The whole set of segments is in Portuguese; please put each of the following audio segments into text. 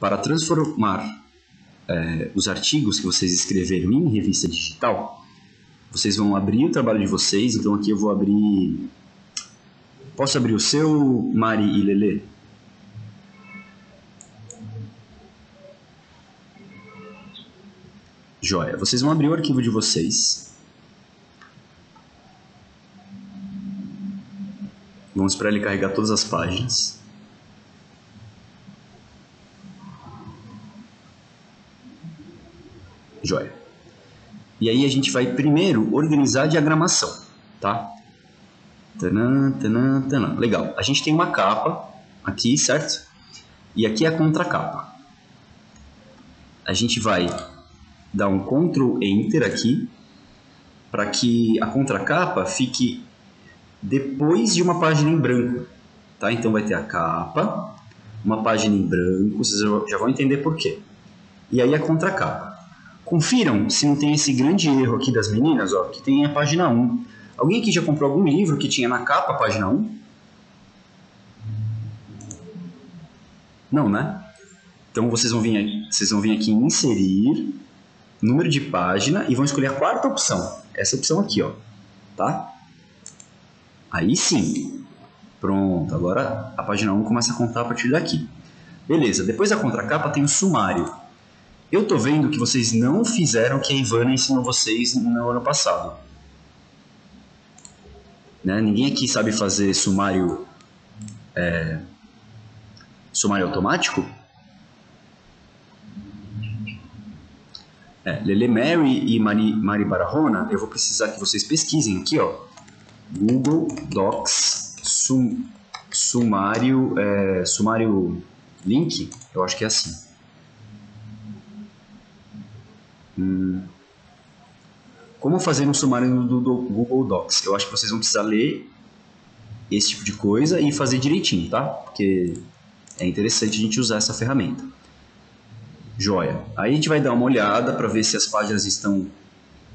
para transformar é, os artigos que vocês escreveram em revista digital, vocês vão abrir o trabalho de vocês. Então aqui eu vou abrir. Posso abrir o seu, Mari e Lele? Joia. Vocês vão abrir o arquivo de vocês. Vamos esperar ele carregar todas as páginas. Joia. E aí a gente vai primeiro organizar a diagramação, tá? Tanã, tanã, tanã. Legal. A gente tem uma capa aqui, certo? E aqui é a contracapa. A gente vai dar um Ctrl Enter aqui para que a contracapa fique depois de uma página em branco, tá? Então vai ter a capa, uma página em branco, vocês já vão entender por quê. E aí a contracapa. Confiram se não tem esse grande erro aqui das meninas, ó, que tem a página 1. Alguém aqui já comprou algum livro que tinha na capa a página 1? Não, né? Então vocês vão vir aqui, vocês vão vir aqui em inserir, número de página e vão escolher a quarta opção. Essa opção aqui, ó, tá? Aí sim. Pronto, agora a página 1 começa a contar a partir daqui. Beleza, depois da contracapa tem o sumário. Eu tô vendo que vocês não fizeram o que a Ivana ensinou vocês no ano passado. Né? Ninguém aqui sabe fazer sumário é, sumário automático? É, Lele Mary e Mari, Mari Barahona, eu vou precisar que vocês pesquisem aqui, ó. Google Docs sum, sumário, é, sumário link, eu acho que é assim. Como fazer um sumário do, Google Docs? Eu acho que vocês vão precisar ler esse tipo de coisa e fazer direitinho, tá? Porque é interessante a gente usar essa ferramenta. Joia. Aí a gente vai dar uma olhada para ver se as páginas estão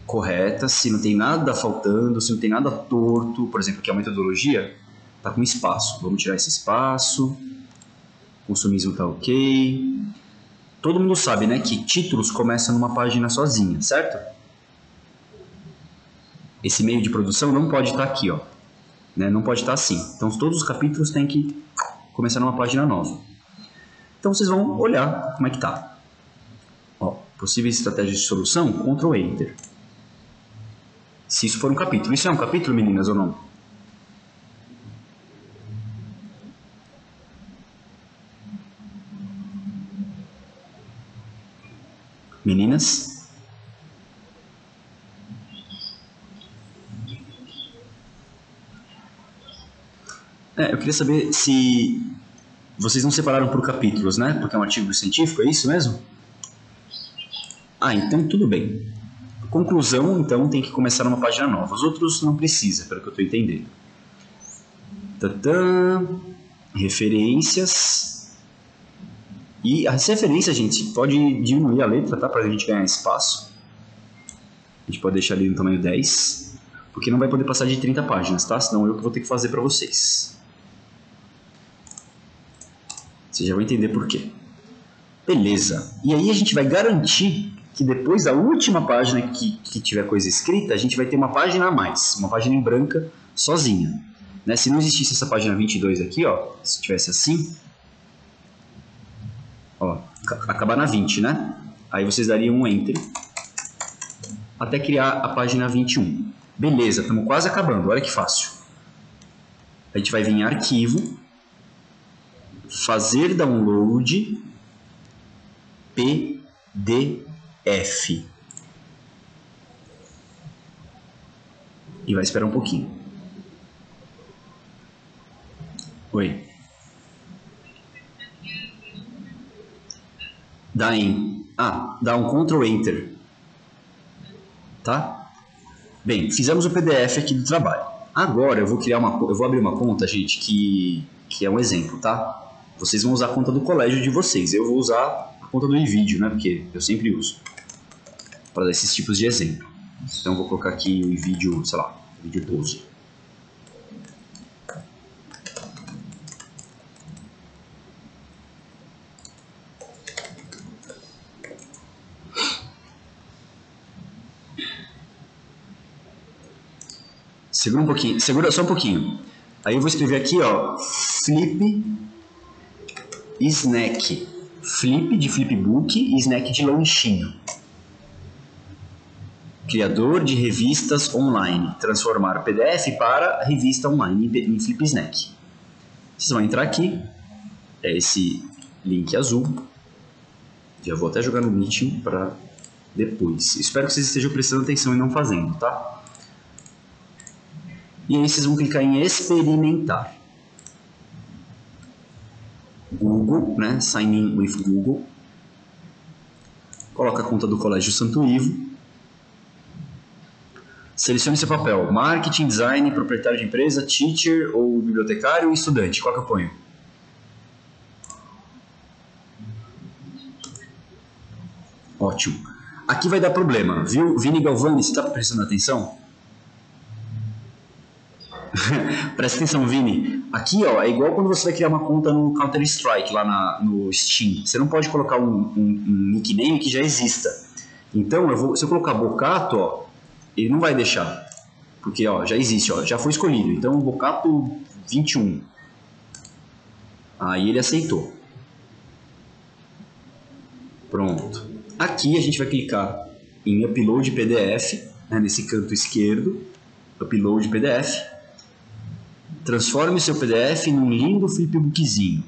corretas, se não tem nada faltando, se não tem nada torto. Por exemplo, aqui a metodologia está com espaço. Vamos tirar esse espaço. Consumismo está ok. Todo mundo sabe, né, que títulos começam numa página sozinha, certo? Esse meio de produção não pode estar aqui, ó. Né? Não pode estar assim. Então todos os capítulos têm que começar numa página nova. Então vocês vão olhar como é que tá. Ó, possíveis estratégias de solução, Ctrl Enter. Se isso for um capítulo. Isso é um capítulo, meninas, ou não? Meninas? É, eu queria saber se vocês não separaram por capítulos, né? Porque é um artigo científico, é isso mesmo? Ah, então tudo bem. Conclusão, então, tem que começar numa página nova. Os outros não precisa, pelo que eu estou entendendo. Tadã, referências. E as referências, gente, pode diminuir a letra, tá? Para a gente ganhar espaço. A gente pode deixar ali no tamanho 10. Porque não vai poder passar de 30 páginas, tá? Senão eu que vou ter que fazer para vocês. Vocês já vão entender por quê. Beleza. E aí a gente vai garantir que depois da última página que, que tiver coisa escrita, a gente vai ter uma página a mais. Uma página em branca sozinha. Né? Se não existisse essa página 22 aqui, ó, se tivesse assim, acabar na 20, né? Aí vocês dariam um Enter até criar a página 21. Beleza, estamos quase acabando, olha que fácil. A gente vai vir em Arquivo, Fazer Download, PDF. E vai esperar um pouquinho. Oi. Dá em ah, dá um Ctrl Enter. Tá? Bem, fizemos o PDF aqui do trabalho. Agora eu vou criar uma eu vou abrir uma conta, gente, que que é um exemplo, tá? Vocês vão usar a conta do colégio de vocês. Eu vou usar a conta do iVideo, né? Porque eu sempre uso para esses tipos de exemplo. Então vou colocar aqui o iVideo, sei lá, vídeo 12. Segura um pouquinho, segura só um pouquinho. Aí eu vou escrever aqui, ó, flip snack. Flip de flipbook e snack de lanchinho. Criador de revistas online. Transformar PDF para revista online em flip snack. Vocês vão entrar aqui. É esse link azul. Já vou até jogar no Meeting para depois. Espero que vocês estejam prestando atenção e não fazendo, tá? E aí vocês vão clicar em experimentar. Google, né? Sign in with Google. Coloca a conta do Colégio Santo Ivo. Selecione seu papel: marketing, design, proprietário de empresa, teacher ou bibliotecário e estudante. Qual que eu ponho? Ótimo. Aqui vai dar problema, viu? Vini Galvani, você está prestando atenção? Presta atenção, Vini. Aqui, ó, é igual quando você vai criar uma conta no Counter-Strike, lá na, no Steam. Você não pode colocar um, um, um, nickname que já exista. Então, eu vou, se eu colocar Bocato, ó, ele não vai deixar. Porque, ó, já existe, ó, já foi escolhido. Então, Bocato 21. Aí ele aceitou. Pronto. Aqui a gente vai clicar em Upload PDF, né, nesse canto esquerdo. Upload PDF Transforme seu PDF num lindo flipbookzinho.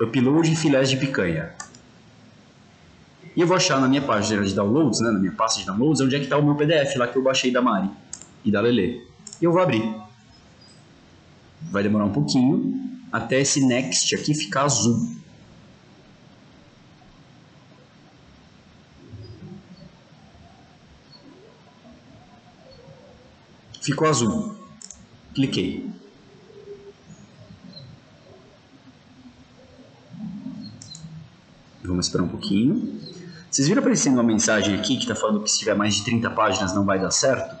Upload filés de picanha. E eu vou achar na minha página de downloads, né, na minha pasta de downloads, onde é que está o meu PDF lá que eu baixei da Mari e da Lele. E eu vou abrir. Vai demorar um pouquinho até esse next aqui ficar azul. Ficou azul. Cliquei. Vamos esperar um pouquinho. Vocês viram aparecendo uma mensagem aqui que está falando que se tiver mais de 30 páginas não vai dar certo?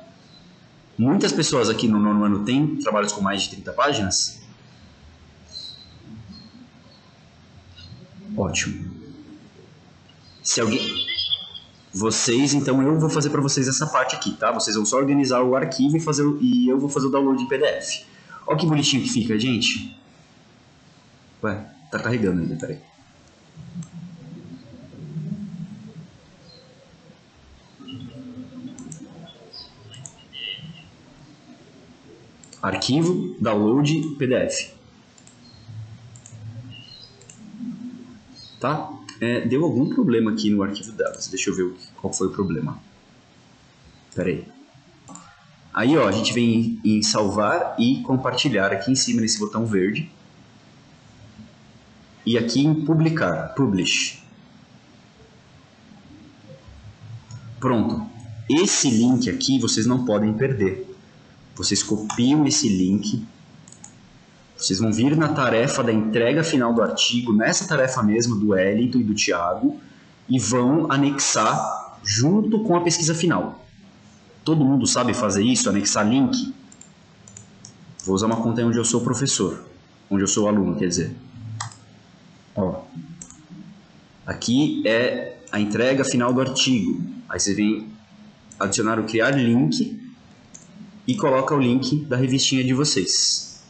Muitas pessoas aqui no nono ano têm trabalhos com mais de 30 páginas? Ótimo. Se alguém... Vocês, então eu vou fazer para vocês essa parte aqui, tá? Vocês vão só organizar o arquivo e, fazer, e eu vou fazer o download em PDF. Olha que bonitinho que fica, gente. Ué, tá carregando ainda, peraí. Arquivo, download, PDF. Tá? É, deu algum problema aqui no arquivo delas. Deixa eu ver qual foi o problema. Pera aí. Aí, ó, a gente vem em salvar e compartilhar aqui em cima nesse botão verde. E aqui em publicar, publish. Pronto. Esse link aqui vocês não podem perder. Vocês copiam esse link, vocês vão vir na tarefa da entrega final do artigo, nessa tarefa mesmo do Wellington e do Tiago, e vão anexar junto com a pesquisa final. Todo mundo sabe fazer isso, anexar link? Vou usar uma conta onde eu sou professor, onde eu sou aluno, quer dizer. Ó, aqui é a entrega final do artigo. Aí você vem adicionar o criar link e coloca o link da revistinha de vocês.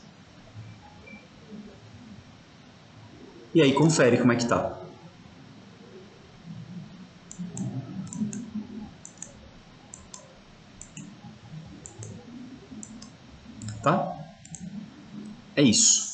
E aí confere como é que tá. Tá? É isso.